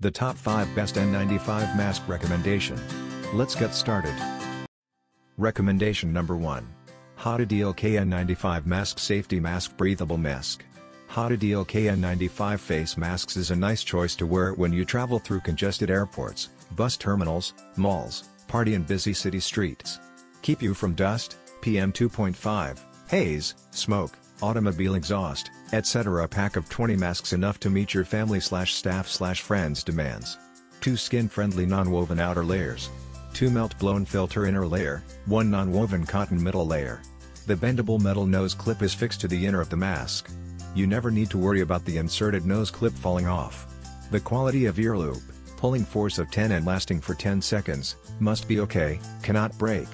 The top 5 best N95 mask recommendation. Let's get started. Recommendation number 1. Hotodeal KN95 Mask Safety Mask Breathable Mask. Hotodeal KN95 face masks is a nice choice to wear when you travel through congested airports, bus terminals, malls, party and busy city streets. Keep you from dust, PM 2.5, haze, smoke, automobile exhaust, etc. A pack of 20 masks enough to meet your family slash staff slash friends demands. 2 skin-friendly non-woven outer layers. 2 melt-blown filter inner layer, 1 non-woven cotton middle layer. The bendable metal nose clip is fixed to the inner of the mask. You never need to worry about the inserted nose clip falling off. The quality of ear loop, pulling force of 10 and lasting for 10 seconds, must be okay, cannot break.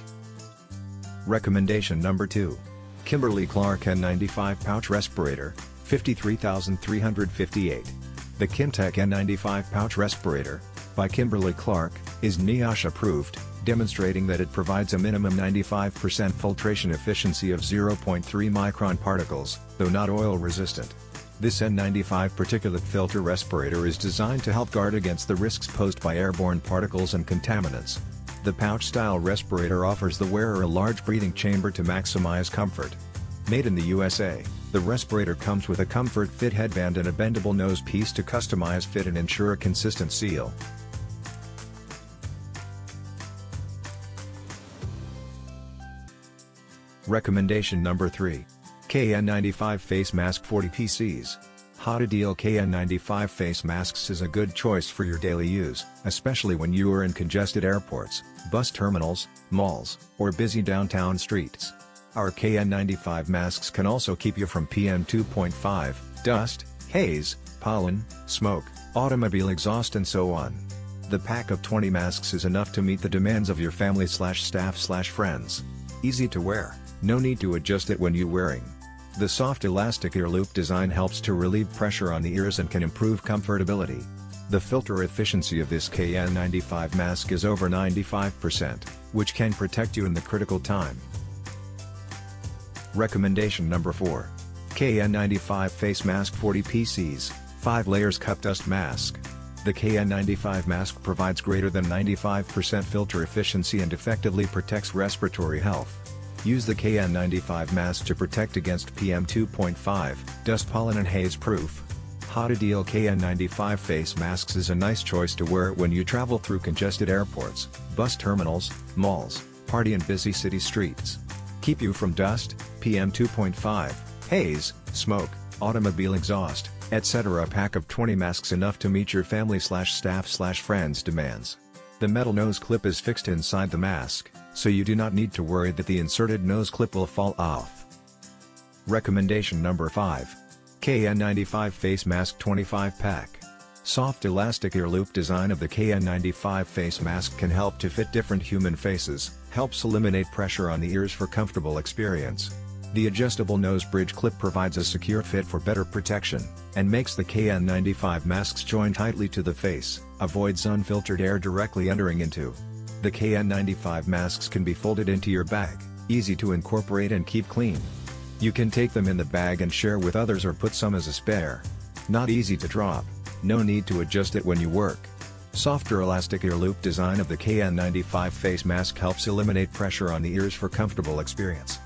Recommendation number 2. Kimberly-Clark N95 Pouch Respirator, 53358. The Kimtech N95 Pouch Respirator, by Kimberly-Clark, is NIOSH approved, demonstrating that it provides a minimum 95% filtration efficiency of 0.3 micron particles, though not oil resistant. This N95 particulate filter respirator is designed to help guard against the risks posed by airborne particles and contaminants. The pouch-style respirator offers the wearer a large breathing chamber to maximize comfort. Made in the USA, the respirator comes with a comfort fit headband and a bendable nose piece to customize fit and ensure a consistent seal. Recommendation number 3. KN95 Face Mask 40 PCs. Hotodeal KN95 face masks is a good choice for your daily use, especially when you are in congested airports, bus terminals, malls, or busy downtown streets. Our KN95 masks can also keep you from PM 2.5, dust, haze, pollen, smoke, automobile exhaust and so on. The pack of 20 masks is enough to meet the demands of your family slash staff slash friends. Easy to wear, no need to adjust it when you wearing. The soft elastic ear loop design helps to relieve pressure on the ears and can improve comfortability. The filter efficiency of this KN95 mask is over 95%, which can protect you in the critical time. Recommendation number 4. KN95 Face Mask 40 PCs, 5 Layers Cup Dust Mask. The KN95 mask provides greater than 95% filter efficiency and effectively protects respiratory health. Use the KN95 mask to protect against PM 2.5, dust pollen and haze proof. Hotodeal KN95 face masks is a nice choice to wear when you travel through congested airports, bus terminals, malls, party and busy city streets. Keep you from dust, PM 2.5, haze, smoke, automobile exhaust, etc. A pack of 20 masks enough to meet your family slash staff slash friends demands. The metal nose clip is fixed inside the mask, so you do not need to worry that the inserted nose clip will fall off. Recommendation number 5. KN95 Face Mask 25 Pack. Soft elastic ear loop design of the KN95 face mask can help to fit different human faces, helps eliminate pressure on the ears for comfortable experience. The adjustable nose bridge clip provides a secure fit for better protection, and makes the KN95 masks join tightly to the face, avoids unfiltered air directly entering into. The KN95 masks can be folded into your bag, easy to incorporate and keep clean. You can take them in the bag and share with others or put some as a spare. Not easy to drop, no need to adjust it when you work. Softer elastic ear loop design of the KN95 face mask helps eliminate pressure on the ears for comfortable experience.